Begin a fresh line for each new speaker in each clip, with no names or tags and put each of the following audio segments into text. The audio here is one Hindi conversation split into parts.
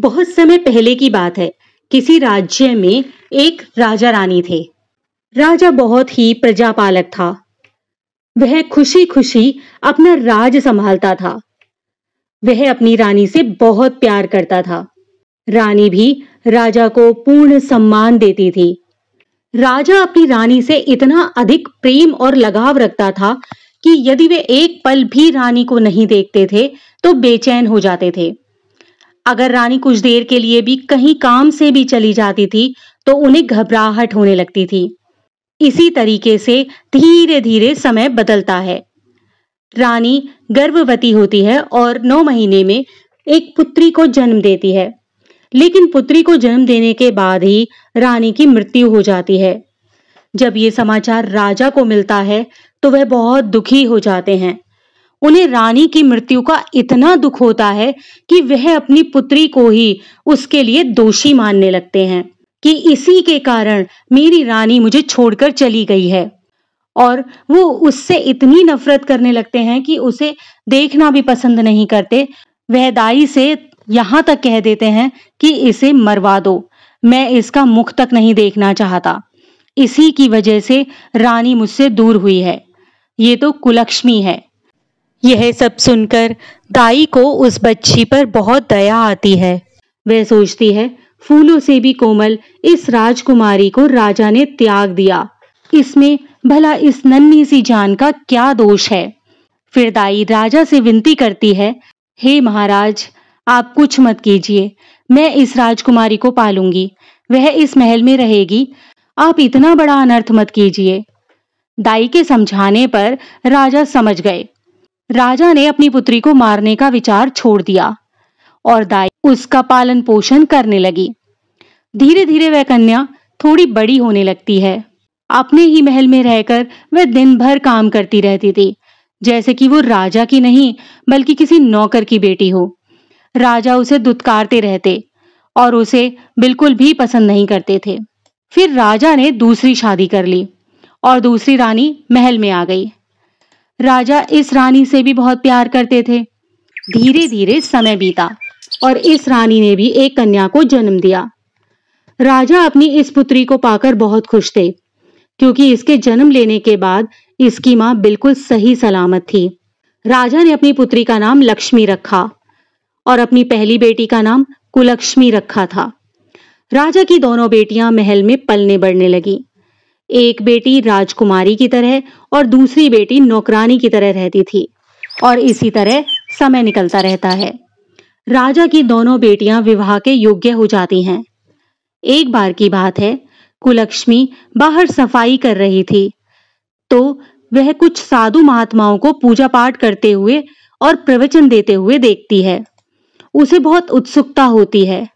बहुत समय पहले की बात है। किसी राज्य में एक राजा रानी थे। राजा बहुत ही प्रजापालक था। वह खुशी खुशी अपना राज संभालता था। वह अपनी रानी से बहुत प्यार करता था। रानी भी राजा को पूर्ण सम्मान देती थी। राजा अपनी रानी से इतना अधिक प्रेम और लगाव रखता था कि यदि वे एक पल भी रानी को नहीं देखते थे तो बेचैन हो जाते थे। अगर रानी कुछ देर के लिए भी कहीं काम से भी चली जाती थी तो उन्हें घबराहट होने लगती थी। इसी तरीके से धीरे धीरे समय बदलता है। रानी गर्भवती होती है और नौ महीने में एक पुत्री को जन्म देती है। लेकिन पुत्री को जन्म देने के बाद ही रानी की मृत्यु हो जाती है। जब ये समाचार राजा को मिलता है तो वह बहुत दुखी हो जाते हैं। उन्हें रानी की मृत्यु का इतना दुख होता है कि वह अपनी पुत्री को ही उसके लिए दोषी मानने लगते हैं कि इसी के कारण मेरी रानी मुझे छोड़कर चली गई है। और वो उससे इतनी नफरत करने लगते हैं कि उसे देखना भी पसंद नहीं करते। वह दाई से यहाँ तक कह देते हैं कि इसे मरवा दो। मैं इसका मुख तक नहीं देखना चाहता। इसी की वजह से रानी मुझसे दूर हुई है। ये तो कुलक्ष्मी है। यह सब सुनकर दाई को उस बच्ची पर बहुत दया आती है। वह सोचती है, फूलों से भी कोमल इस राजकुमारी को राजा ने त्याग दिया। इसमें भला इस नन्ही सी जान का क्या दोष है? फिर दाई राजा से विनती करती है, हे महाराज, आप कुछ मत कीजिए, मैं इस राजकुमारी को पालूँगी, वह इस महल में रहेगी, आप इतना बड़ा अनर्थ मत कीजिए दाई के समझाने पर राजा समझ गए। राजा ने अपनी पुत्री को मारने का विचार छोड़ दिया और दाई उसका पालन पोषण करने लगी। धीरे धीरे वह कन्या थोड़ी बड़ी होने लगती है। अपने ही महल में रहकर वह दिन भर काम करती रहती थी, जैसे कि वो राजा की नहीं, बल्कि किसी नौकर की बेटी हो। राजा उसे दुत्कारते रहते और उसे बिल्कुल भी पसंद नहीं करते थे। फिर राजा ने दूसरी शादी कर ली और दूसरी रानी महल में आ गई। राजा इस रानी से भी बहुत प्यार करते थे। धीरे धीरे समय बीता और इस रानी ने भी एक कन्या को जन्म दिया। राजा अपनी इस पुत्री को पाकर बहुत खुश थे, क्योंकि इसके जन्म लेने के बाद इसकी माँ बिल्कुल सही सलामत थी। राजा ने अपनी पुत्री का नाम लक्ष्मी रखा और अपनी पहली बेटी का नाम कुलक्ष्मी रखा था। राजा की दोनों बेटियाँ महल में पलने बढ़ने लगी। एक बेटी राजकुमारी की तरह और दूसरी बेटी नौकरानी की तरह रहती थी और इसी तरह समय निकलता रहता है। राजा की दोनों बेटियाँ विवाह के योग्य हो जाती हैं। एक बार की बात है, कुलक्ष्मी बाहर सफ़ाई कर रही थी तो वह कुछ साधु महात्माओं को पूजा पाठ करते हुए और प्रवचन देते हुए देखती है। उसे बहुत उत्सुकता होती है।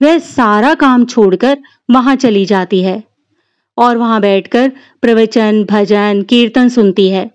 वह सारा काम छोड़कर वहाँ चली जाती है। और वहाँ बैठकर प्रवचन, भजन, कीर्तन सुनती है।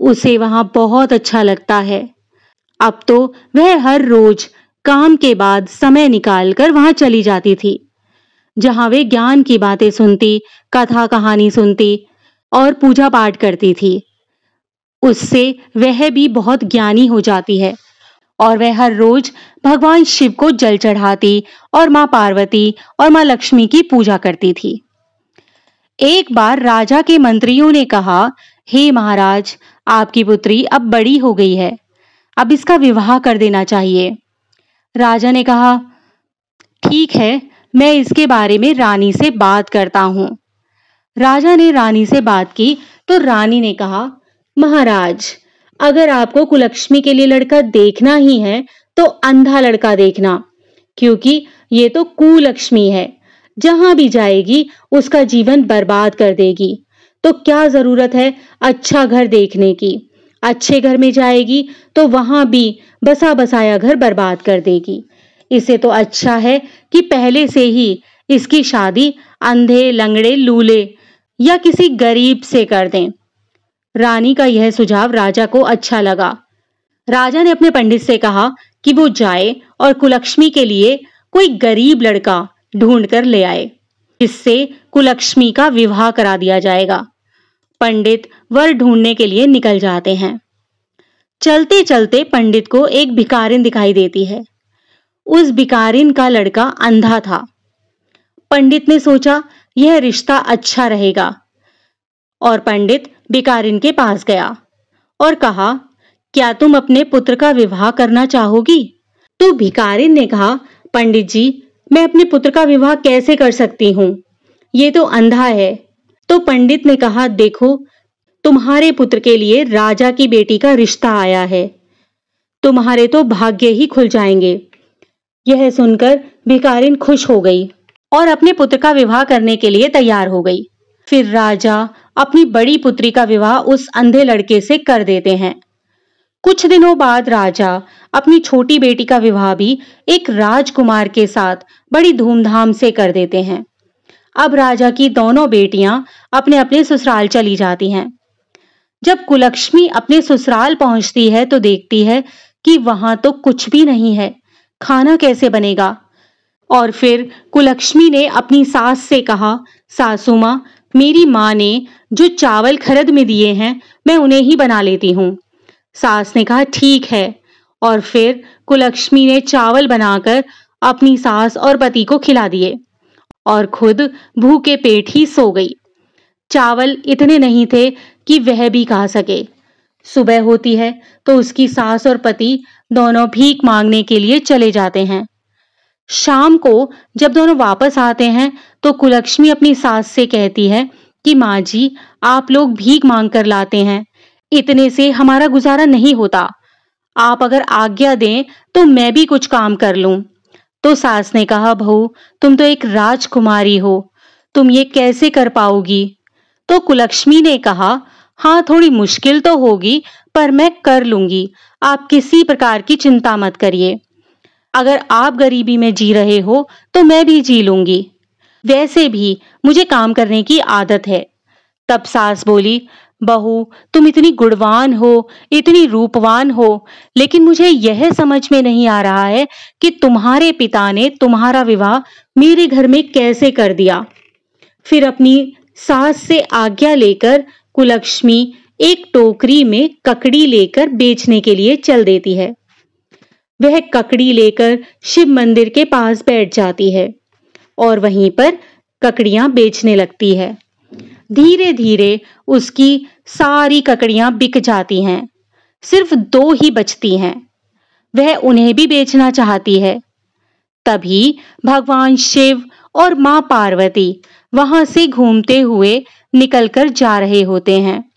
उसे वहाँ बहुत अच्छा लगता है। अब तो वह हर रोज काम के बाद समय निकालकर वहाँ चली जाती थी, जहाँ वे ज्ञान की बातें सुनती, कथा कहानी सुनती और पूजा पाठ करती थी। उससे वह भी बहुत ज्ञानी हो जाती है और वह हर रोज भगवान शिव को जल चढ़ाती और माँ पार्वती और माँ लक्ष्मी की पूजा करती थी। एक बार राजा के मंत्रियों ने कहा, हे महाराज, आपकी पुत्री अब बड़ी हो गई है, अब इसका विवाह कर देना चाहिए। राजा ने कहा, ठीक है, मैं इसके बारे में रानी से बात करता हूँ। राजा ने रानी से बात की तो रानी ने कहा, महाराज, अगर आपको कुलक्ष्मी के लिए लड़का देखना ही है तो अंधा लड़का देखना, क्योंकि ये तो कुलक्ष्मी है। जहाँ भी जाएगी, उसका जीवन बर्बाद कर देगी। तो क्या ज़रूरत है अच्छा घर देखने की? अच्छे घर में जाएगी तो वहाँ भी बसा बसाया घर बर्बाद कर देगी। इसे तो अच्छा है कि पहले से ही इसकी शादी अंधे, लंगड़े, लूले या किसी गरीब से कर दें। रानी का यह सुझाव राजा को अच्छा लगा। राजा ने अपने पंडित से कहा कि वो जाए और कुलक्ष्मी के लिए कोई गरीब लड़का ढूंढ कर ले आए। इससे कुलक्ष्मी का विवाह करा दिया जाएगा। पंडित वर ढूँढने के लिए निकल जाते हैं। चलते चलते पंडित को एक भिकारिन दिखाई देती है। उस बिकारिन का लड़का अंधा था। पंडित ने सोचा, यह रिश्ता अच्छा रहेगा। और पंडित बिकारिन के पास गया और कहा, क्या तुम अपने पुत्र का विवाह करना चाहोगी? तो भिकारिन ने कहा, पंडित जी मैं अपने पुत्र का विवाह कैसे कर सकती हूँ? ये तो अंधा है। तो पंडित ने कहा, देखो, तुम्हारे पुत्र के लिए राजा की बेटी का रिश्ता आया है। तुम्हारे तो भाग्य ही खुल जाएँगे। यह सुनकर भिकारिन खुश हो गई और अपने पुत्र का विवाह करने के लिए तैयार हो गई। फिर राजा अपनी बड़ी पुत्री का विवाह उस अंधे लड़के से कर देते हैं। कुछ दिनों बाद राजा, अपनी छोटी बेटी का विवाह भी एक राजकुमार के साथ बड़ी धूमधाम से कर देते हैं। अब राजा की दोनों बेटियाँ अपने अपने ससुराल चली जाती हैं। जब कुलक्ष्मी अपने ससुराल पहुँचती है तो देखती है कि वहाँ तो कुछ भी नहीं है। खाना कैसे बनेगा? और फिर कुलक्ष्मी ने अपनी सास से कहा, सासू माँ, मेरी माँ ने जो चावल खरद में दिए हैं, मैं उन्हें ही बना लेती हूँ। सास ने कहा, ठीक है। और फिर कुलक्ष्मी ने चावल बनाकर अपनी सास और पति को खिला दिए और खुद भूखे पेट ही सो गई। चावल इतने नहीं थे कि वह भी खा सके। सुबह होती है तो उसकी सास और पति दोनों भीख मांगने के लिए चले जाते हैं। शाम को जब दोनों वापस आते हैं तो कुलक्ष्मी अपनी सास से कहती है कि, माँ जी, आप लोग भीख मांग कर लाते हैं। इतने से हमारा गुजारा नहीं होता। आप अगर आज्ञा दें तो मैं भी कुछ काम कर लूँ। तो सास ने कहा, बहू, तुम तो एक राजकुमारी हो। तुम ये कैसे कर पाओगी? तो कुलक्ष्मी ने कहा हाँ थोड़ी मुश्किल तो होगी, पर मैं कर लूँगी। आप किसी प्रकार की चिंता मत करिए। अगर आप गरीबी में जी रहे हो तो मैं भी जी लूँगी। वैसे भी मुझे काम करने की आदत है। तब सास बोली बहू, तुम इतनी गुणवान हो, इतनी रूपवान हो, लेकिन मुझे यह समझ में नहीं आ रहा है कि तुम्हारे पिता ने तुम्हारा विवाह मेरे घर में कैसे कर दिया। फिर अपनी सास से आज्ञा लेकर कुलक्ष्मी एक टोकरी में ककड़ी लेकर बेचने के लिए चल देती है। वह ककड़ी लेकर शिव मंदिर के पास बैठ जाती है और वहीं पर ककड़ियाँ बेचने लगती है। धीरे धीरे उसकी सारी ककड़ियाँ बिक जाती हैं। सिर्फ़ दो ही बचती हैं। वह उन्हें भी बेचना चाहती है। तभी भगवान शिव और माँ पार्वती वहाँ से घूमते हुए निकलकर जा रहे होते हैं।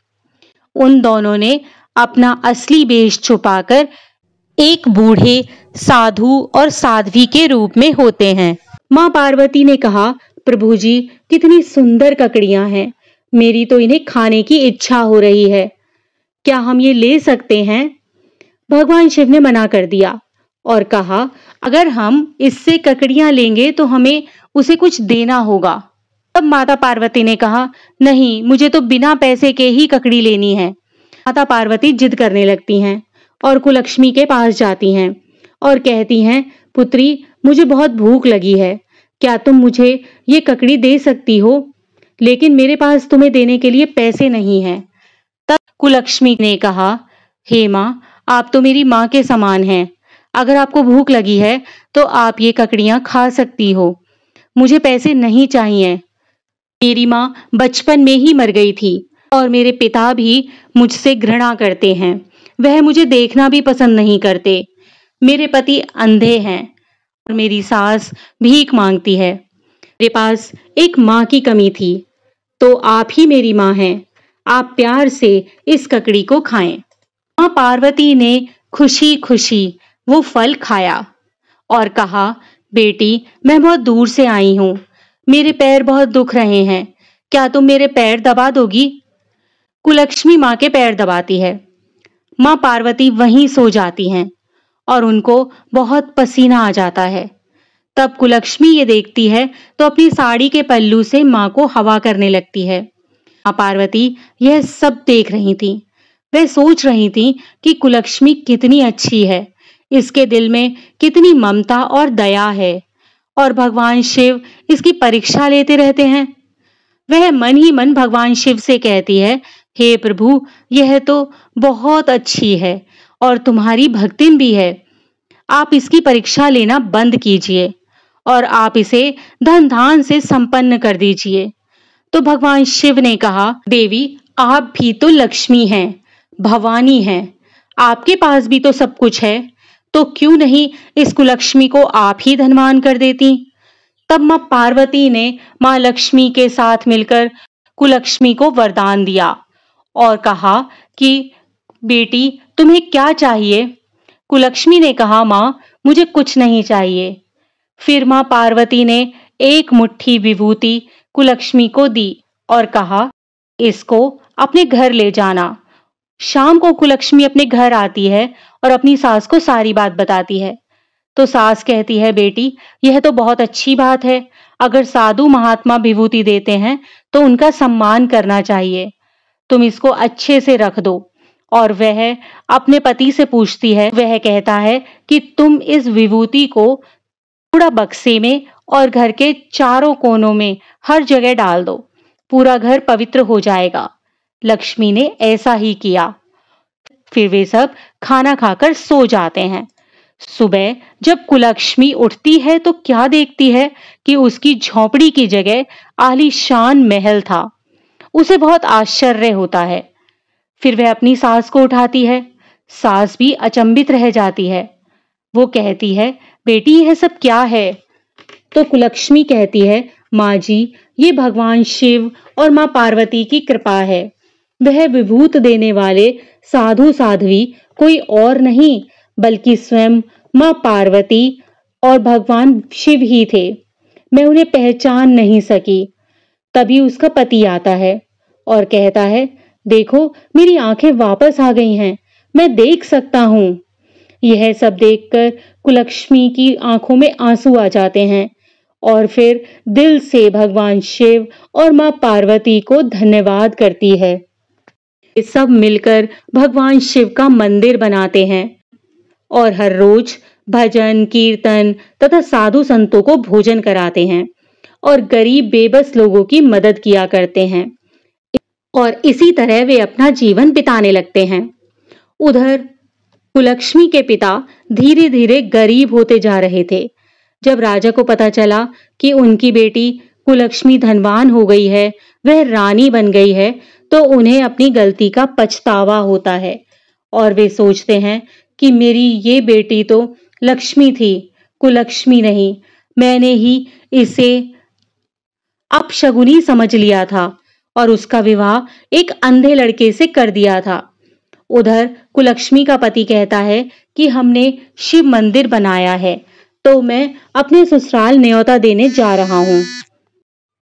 उन दोनों ने अपना असली वेश छुपाकर एक बूढ़े साधु और साध्वी के रूप में होते हैं। माँ पार्वती ने कहा प्रभु जी, कितनी सुंदर ककड़ियाँ हैं। मेरी तो इन्हें खाने की इच्छा हो रही है। क्या हम ये ले सकते हैं? भगवान शिव ने मना कर दिया और कहा, अगर हम इससे ककड़ियाँ लेंगे तो हमें उसे कुछ देना होगा। तब माता पार्वती ने कहा, नहीं, मुझे तो बिना पैसे के ही ककड़ी लेनी है। माता पार्वती जिद करने लगती हैं और कुलक्ष्मी के पास जाती हैं और कहती हैं, पुत्री, मुझे बहुत भूख लगी है। क्या तुम मुझे ये ककड़ी दे सकती हो? लेकिन मेरे पास तुम्हें देने के लिए पैसे नहीं हैं। तब कुलक्ष्मी ने कहा, हे माँ, आप तो मेरी माँ के समान हैं। अगर आपको भूख लगी है तो आप ये ककड़ियाँ खा सकती हो। मुझे पैसे नहीं चाहिए। मेरी माँ बचपन में ही मर गई थी, और मेरे पिता भी मुझसे घृणा करते हैं। वह मुझे देखना भी पसंद नहीं करते। मेरे पति अंधे हैं। और मेरी सास भीख मांगती है। मेरे पास एक माँ की कमी थी तो आप ही मेरी माँ हैं। आप प्यार से इस ककड़ी को खाएँ। माँ पार्वती ने खुशी खुशी वो फल खाया और कहा, बेटी, मैं बहुत दूर से आई हूँ। मेरे पैर बहुत दुख रहे हैं। क्या तुम मेरे पैर दबा दोगी? कुलक्ष्मी माँ के पैर दबाती है। माँ पार्वती वहीं सो जाती हैं। और उनको बहुत पसीना आ जाता है। तब कुलक्ष्मी ये देखती है तो अपनी साड़ी के पल्लू से माँ को हवा करने लगती है। माँ पार्वती यह सब देख रही थी। वह सोच रही थी कि कुलक्ष्मी कितनी अच्छी है। इसके दिल में कितनी ममता और दया है। और भगवान शिव इसकी परीक्षा लेते रहते हैं। वह मन ही मन भगवान शिव से कहती है, हे प्रभु, यह तो बहुत अच्छी है। और तुम्हारी भक्तिन भी है। आप इसकी परीक्षा लेना बंद कीजिए और आप इसे धन धान से संपन्न कर दीजिए। तो भगवान शिव ने कहा, देवी, आप भी तो लक्ष्मी हैं, भवानी हैं। आपके पास भी तो सब कुछ है तो क्यों नहीं इस कुलक्ष्मी को आप ही धनवान कर देती? तब माँ पार्वती ने माँ लक्ष्मी के साथ मिलकर कुलक्ष्मी को वरदान दिया और कहा कि, बेटी तुम्हें क्या चाहिए? कुलक्ष्मी ने कहा, माँ, मुझे कुछ नहीं चाहिए। फिर माँ पार्वती ने एक मुट्ठी विभूति कुलक्ष्मी को दी और कहा, इसको अपने घर ले जाना। शाम को कुलक्ष्मी अपने घर आती है और अपनी सास को सारी बात बताती है। तो सास कहती है, बेटी, यह तो बहुत अच्छी बात है। अगर साधु महात्मा विभूति देते हैं तो उनका सम्मान करना चाहिए। तुम इसको अच्छे से रख दो। और वह अपने पति से पूछती है, वह कहता है कि तुम इस विभूति को पूरा बक्से में और घर के चारों कोनों में हर जगह डाल दो, पूरा घर पवित्र हो जाएगा। लक्ष्मी ने ऐसा ही किया। फिर वे सब खाना खाकर सो जाते हैं। सुबह जब कुलक्ष्मी उठती है तो क्या देखती है कि उसकी झोपड़ी की जगह आलीशान महल था। उसे बहुत आश्चर्य होता है। फिर वह अपनी सास को उठाती है। सास भी अचंबित रह जाती है। वो कहती है, बेटी, यह सब क्या है? तो कुलक्ष्मी कहती है, माँ जी, ये भगवान शिव और माँ पार्वती की कृपा है। वह विभूत देने वाले साधु साध्वी कोई और नहीं, बल्कि स्वयं माँ पार्वती और भगवान शिव ही थे। मैं उन्हें पहचान नहीं सकी। तभी उसका पति आता है और कहता है देखो, मेरी आँखें वापस आ गई हैं। मैं देख सकता हूँ। यह सब देखकर कुलक्ष्मी की आँखों में आँसू आ जाते हैं। और फिर दिल से भगवान शिव और माँ पार्वती को धन्यवाद करती है। सब मिलकर भगवान शिव का मंदिर बनाते हैं। और हर रोज भजन, कीर्तन तथा साधु संतों को भोजन कराते हैं। और गरीब, बेबस लोगों की मदद किया करते हैं। और इसी तरह वे अपना जीवन बिताने लगते हैं। उधर, कुलक्ष्मी के पिता धीरे धीरे गरीब होते जा रहे थे। जब राजा को पता चला कि उनकी बेटी कुलक्ष्मी धनवान हो गई है, वह रानी बन गई है तो उन्हें अपनी गलती का पछतावा होता है। और वे सोचते हैं कि मेरी ये बेटी तो लक्ष्मी थी, कुलक्ष्मी नहीं। मैंने ही इसे अपशगुनी समझ लिया था। और उसका विवाह एक अंधे लड़के से कर दिया था। उधर कुलक्ष्मी का पति कहता है कि हमने शिव मंदिर बनाया है तो मैं अपने ससुराल न्योता देने जा रहा हूँ।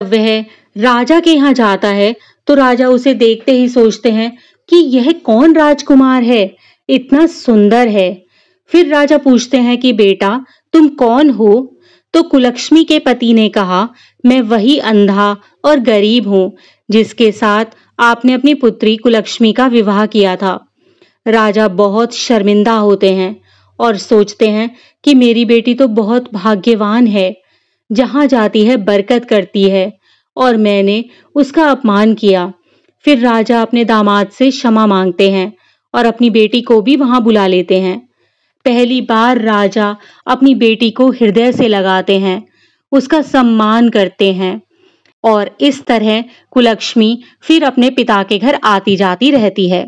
वह राजा के यहाँ जाता है तो राजा उसे देखते ही सोचते हैं कि यह कौन राजकुमार है? इतना सुंदर है। फिर राजा पूछते हैं कि, बेटा, तुम कौन हो? तो कुलक्ष्मी के पति ने कहा, मैं वही अंधा और गरीब हूँ, जिसके साथ आपने अपनी पुत्री कुलक्ष्मी का विवाह किया था। राजा बहुत शर्मिंदा होते हैं और सोचते हैं कि मेरी बेटी तो बहुत भाग्यवान है, जहाँ जाती है बरकत करती है, और मैंने उसका अपमान किया। फिर राजा अपने दामाद से क्षमा मांगते हैं और अपनी बेटी को भी वहाँ बुला लेते हैं। पहली बार राजा अपनी बेटी को हृदय से लगाते हैं, उसका सम्मान करते हैं। और इस तरह कुलक्ष्मी फिर अपने पिता के घर आती जाती रहती है।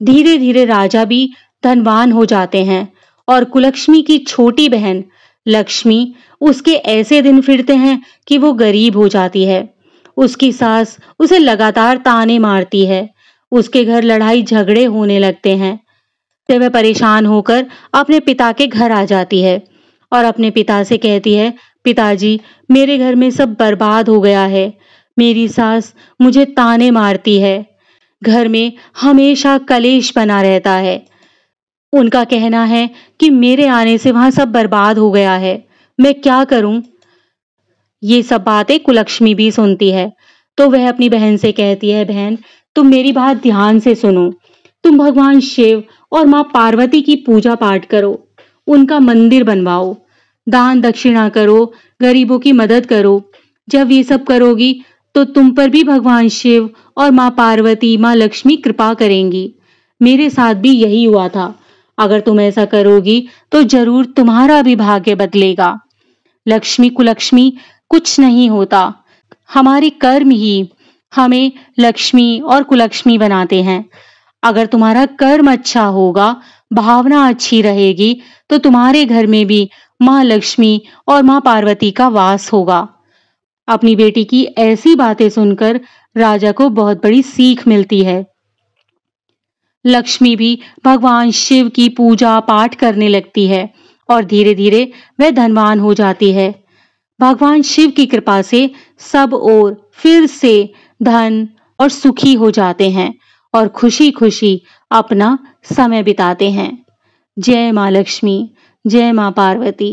धीरे धीरे राजा भी धनवान हो जाते हैं और कुलक्ष्मी की छोटी बहन लक्ष्मी उसके ऐसे दिन फिरते हैं कि वो गरीब हो जाती है। उसकी सास उसे लगातार ताने मारती है, उसके घर लड़ाई झगड़े होने लगते हैं वह परेशान होकर अपने पिता के घर आ जाती है और अपने पिता से कहती है, पिताजी, मेरे घर में सब बर्बाद हो गया है। मेरी सास मुझे ताने मारती है। घर में हमेशा कलेश बना रहता है। उनका कहना है कि मेरे आने से वहाँ सब बर्बाद हो गया है। मैं क्या करूँ? ये सब बातें कुलक्ष्मी भी सुनती है। तो वह अपनी बहन से कहती है, बहन, तुम मेरी बात ध्यान से सुनो। तुम भगवान शिव और माँ पार्वती की पूजा पाठ करो, उनका मंदिर बनवाओ। दान दक्षिणा करो, गरीबों की मदद करो। जब ये सब करोगी तो तुम पर भी भगवान शिव और माँ पार्वती, माँ लक्ष्मी कृपा करेंगी। मेरे साथ भी यही हुआ था। अगर तुम ऐसा करोगी तो ज़रूर तुम्हारा भी भाग्य बदलेगा। लक्ष्मी कुलक्ष्मी, कुछ नहीं होता। हमारे कर्म ही हमें लक्ष्मी और कुलक्ष्मी बनाते हैं। अगर तुम्हारा कर्म अच्छा होगा, भावना अच्छी रहेगी तो तुम्हारे घर में भी माँ लक्ष्मी और माँ पार्वती का वास होगा। अपनी बेटी की ऐसी बातें सुनकर राजा को बहुत बड़ी सीख मिलती है। लक्ष्मी भी भगवान शिव की पूजा पाठ करने लगती है और धीरे धीरे वह धनवान हो जाती है। भगवान शिव की कृपा से सब और फिर से धन और सुखी हो जाते हैं। और खुशी खुशी अपना समय बिताते हैं। जय माँ लक्ष्मी जय माँ पार्वती।